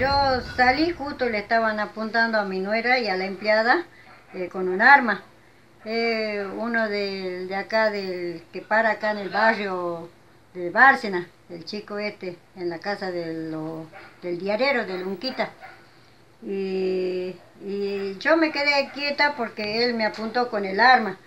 yo salí justo le estaban apuntando a mi nuera y a la empleada eh, con un arma. Eh, uno de, de, acá, del, que para acá en el barrio de Bárcena, el chico este, en la casa de del diarero, de Lunquita. Y, y yo me quedé quieta porque él me apuntó con el arma.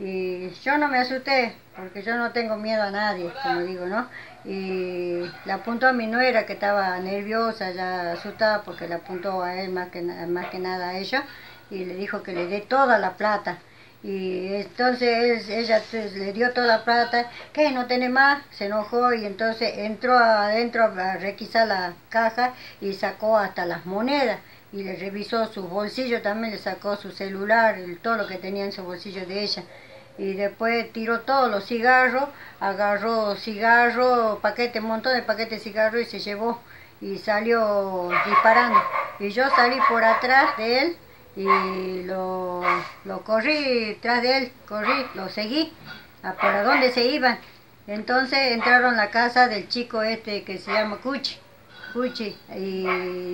Y yo no me asusté, porque yo no tengo miedo a nadie, como digo, ¿no? Y le apuntó a mi nuera que estaba nerviosa, ya asustada, porque le apuntó a él más que, más que nada a ella, y le dijo que le dé toda la plata. Y entonces ella le dio toda la plata, que no tiene más, se enojó y entonces entró adentro a requisar la caja y sacó hasta las monedas y le revisó su bolsillo, también le sacó su celular, todo lo que tenía en su bolsillo de ella. Y después tiró todos los cigarros, agarró cigarros, paquete, montón de paquetes de cigarros y se llevó y salió disparando. Y yo salí por atrás de él y lo, lo corrí tras de él, corrí, lo seguí, a para dónde se iban. Entonces entraron a la casa del chico este que se llama Cuchi, Y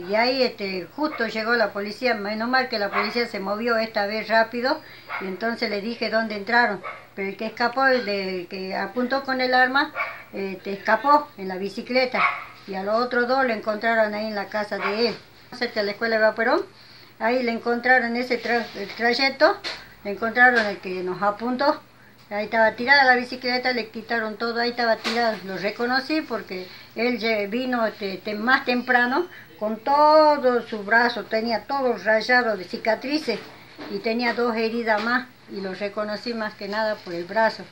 de ahí este, justo llegó la policía, menos mal que la policía se movió esta vez rápido, y entonces le dije dónde entraron, pero el que escapó, el de, que apuntó con el arma, este, escapó en la bicicleta, y a los otros dos lo encontraron ahí en la casa de él, cerca de la escuela de ahí le encontraron ese trayecto, le encontraron el que nos apuntó, ahí estaba tirada la bicicleta, le quitaron todo, ahí estaba tirada, lo reconocí porque él vino más temprano con todo su brazo, tenía todo rayado de cicatrices y tenía dos heridas más y lo reconocí más que nada por el brazo.